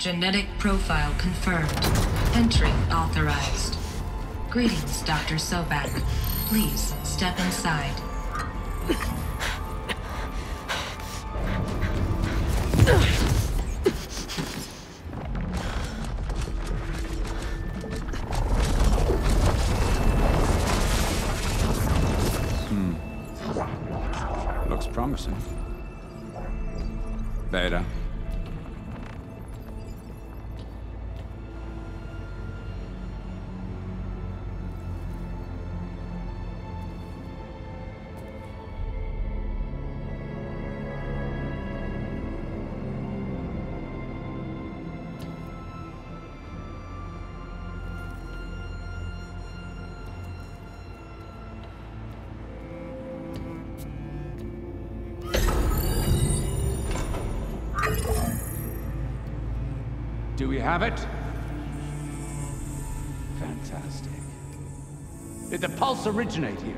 Genetic profile confirmed. Entry authorized. Greetings, Dr. Sobek. Please step inside. Hmm. Looks promising. Beta. We have it? Fantastic. Did the pulse originate here?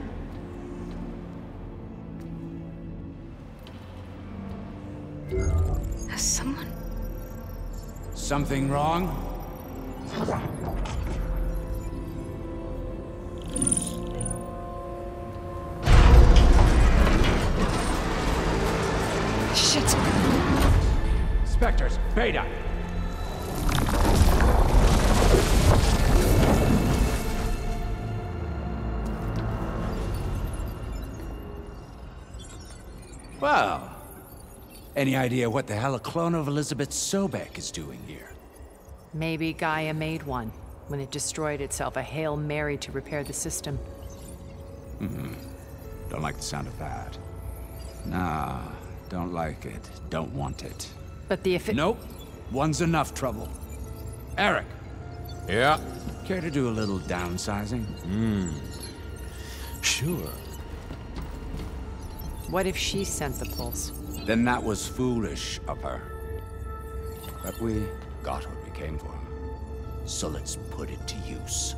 Has someone... Something wrong? Shit! Spectres, Beta! Well, any idea what the hell a clone of Elizabeth Sobek is doing here? Maybe Gaia made one when it destroyed itself a Hail Mary to repair the system. Hmm. Don't like the sound of that. Nah, don't like it. Don't want it. But the effi- Nope. One's enough trouble. Erik, Yeah, care to do a little downsizing? Hmm. Sure. What if she sent the pulse? Then that was foolish of her. But we got what we came for. So let's put it to use.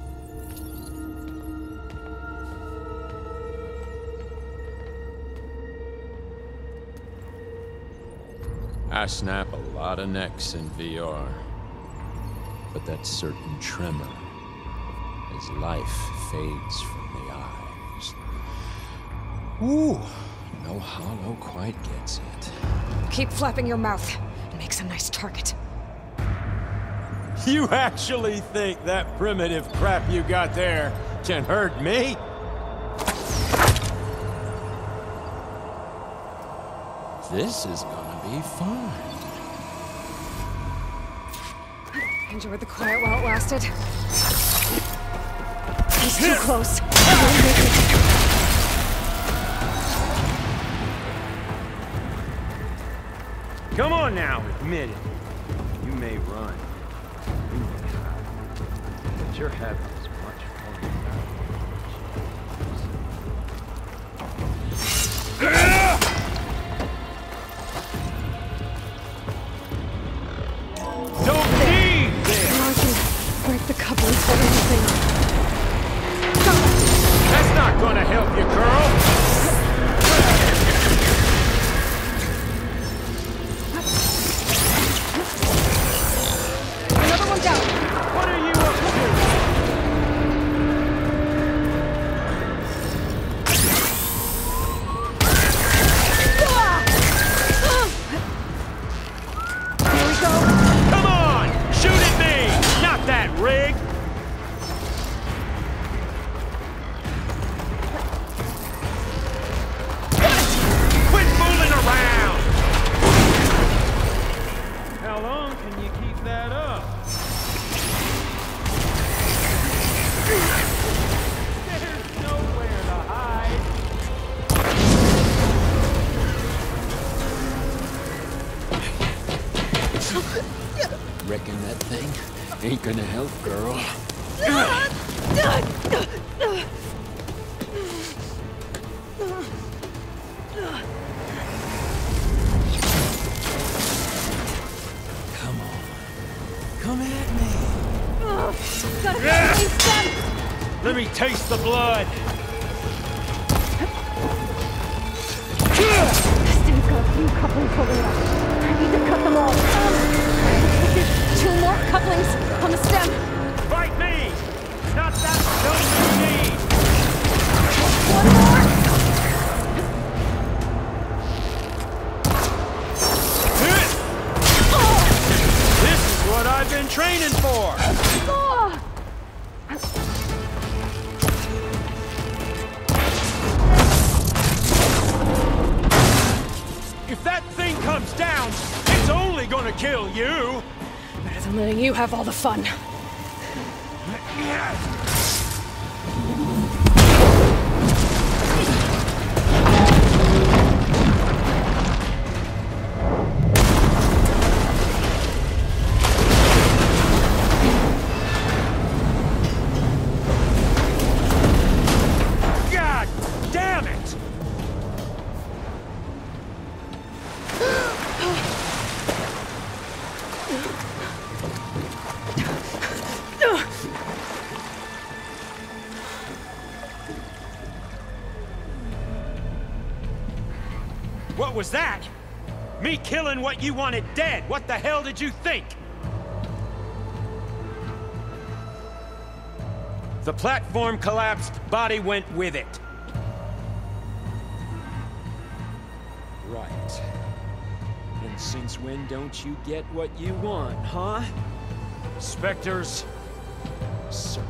I snap a lot of necks in VR. But that certain tremor as life fades from the eyes. Ooh, no hollow quite gets it. Keep flapping your mouth. It makes a nice target. You actually think that primitive crap you got there can hurt me? This is gonna be fun. Enjoyed the quiet while it lasted. He's too close. Come on now, admit it. You may run. You may hide. But your heaven that up? There's nowhere to hide. Reckon that thing ain't gonna help, girl. Let me taste the blood. Few couplings holding up. I need to cut them all. Um, two more couplings on the stem. Fight me! Not that stone you need! One more! This is what I've been training for! Oh. If that thing comes down, it's only gonna kill you! Better than letting you have all the fun. What was that? Me killing what you wanted dead. What the hell did you think? The platform collapsed, body went with it. Right. And since when don't you get what you want, huh? Spectres, serve